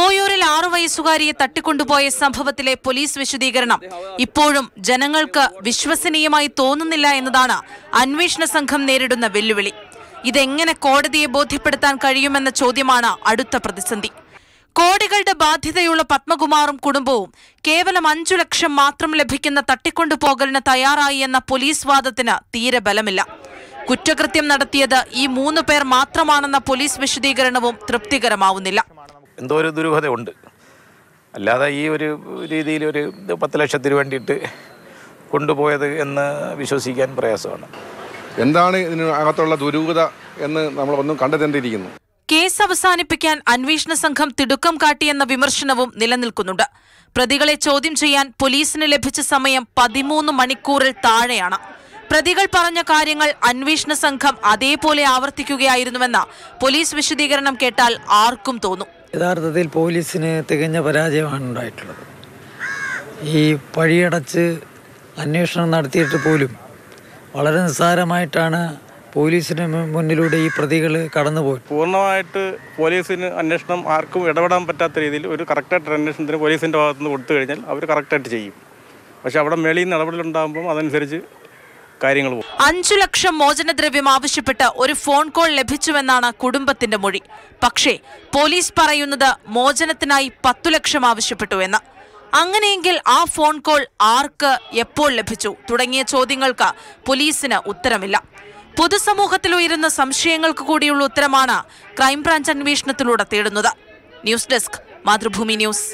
ഓയൂരിൽ ആറു വയസ്സുകാരിയെ തട്ടിക്കൊണ്ടുപോയ സംഭവത്തിലെ പോലീസ് വിശദീകരണം. ഇപ്പോഴും ജനങ്ങൾക്ക് വിശ്വസനീയമായി തോന്നുന്നില്ല എന്നതാണ് അന്വേഷണ സംഘം നേരിടുന്ന വെല്ലുവിളി. ഇതെങ്ങനെ കോടതിയെ ബോധ്യപ്പെടുത്താൻ കഴിയുമെന്ന ചോദ്യമാണ് അടുത്ത പ്രതിസന്ധി. കോടികളുടെ ബാധ്യതയുള്ള പത്മകുമാറും കുടുംബവും കേവലം അഞ്ചു ലക്ഷം മാത്രം ലഭിക്കുന്ന തട്ടിക്കൊണ്ടുപോകലിന് തയ്യാറായി എന്ന പോലീസ് വാദത്തിന് തീരെ ബലമില്ല. കുറ്റകൃത്യം നടത്തിയത് ഈ മൂന്ന് പേർ മാത്രമാണെന്ന പോലീസ് വിശദീകരണവും തൃപ്തികരമാവുന്നില്ല. എന്തോ ഒരു ദുരൂഹതയുണ്ട്. അല്ലാതെ ഈ ഒരു രീതിയിൽ ഒരു പത്ത് ലക്ഷത്തിന് വേണ്ടിയിട്ട് കൊണ്ടുപോയത് എന്ന് വിശ്വസിക്കാൻ പ്രയാസമാണ്. എന്താണ് ഇതിനകത്തുള്ള ദുരൂഹത എന്ന് നമ്മൾ ഒന്നും കണ്ടെത്തേണ്ടിയിരിക്കുന്നു. കേസ് അവസാനിപ്പിക്കാൻ അന്വേഷണ സംഘം തിടുക്കം കാട്ടിയെന്ന വിമർശനവും നിലനിൽക്കുന്നുണ്ട്. പ്രതികളെ ചോദ്യം ചെയ്യാൻ പോലീസിന് ലഭിച്ച സമയം പതിമൂന്ന് മണിക്കൂറിൽ താഴെയാണ്. പ്രതികൾ പറഞ്ഞ കാര്യങ്ങൾ അന്വേഷണ സംഘം അതേപോലെ ആവർത്തിക്കുകയായിരുന്നുവെന്ന പോലീസ് വിശദീകരണം കേട്ടാൽ ആർക്കും തോന്നും. യഥാർത്ഥത്തിൽ പോലീസിന് തികഞ്ഞ പരാജയമാണ് ഉണ്ടായിട്ടുള്ളത്. ഈ പഴിയടച്ച് അന്വേഷണം നടത്തിയിട്ട് പോലും വളരെ നിസ്സാരമായിട്ടാണ് പോലീസിന് മുന്നിലൂടെ ഈ പ്രതികൾ കടന്നുപോയി. പൂർണമായിട്ട് പോലീസിന് അന്വേഷണം ആർക്കും ഇടപെടാൻ പറ്റാത്ത രീതിയിൽ ഒരു കറക്റ്റായിട്ട് അന്വേഷണത്തിന് പോലീസിന്റെ ഭാഗത്തുനിന്ന് കൊടുത്തു കഴിഞ്ഞാൽ അവർ കറക്റ്റായിട്ട് ചെയ്യും. പക്ഷെ അവിടെ മേളിൽ നിന്ന് ഇടപെടലുണ്ടാകുമ്പം അതനുസരിച്ച് കാര്യങ്ങൾ അഞ്ചു ലക്ഷം മോചനദ്രവ്യം ആവശ്യപ്പെട്ട് ഒരു ഫോൺ കോൾ ലഭിച്ചുവെന്നാണ് കുടുംബത്തിന്റെ മൊഴി. പക്ഷേ പോലീസ് പറയുന്നത് മോചനത്തിനായി പത്തു ലക്ഷം ആവശ്യപ്പെട്ടു എന്ന്. അങ്ങനെയെങ്കിൽ ആ ഫോൺ കോൾ ആർക്ക് എപ്പോൾ ലഭിച്ചു തുടങ്ങിയ ചോദ്യങ്ങൾക്ക് പോലീസിന് ഉത്തരമില്ല. പൊതുസമൂഹത്തിൽ ഉയരുന്ന സംശയങ്ങൾക്ക് കൂടിയുള്ള ഉത്തരമാണ് ക്രൈംബ്രാഞ്ച് അന്വേഷണത്തിലൂടെ തേടുന്നത്. News desk Mathrubhumi news.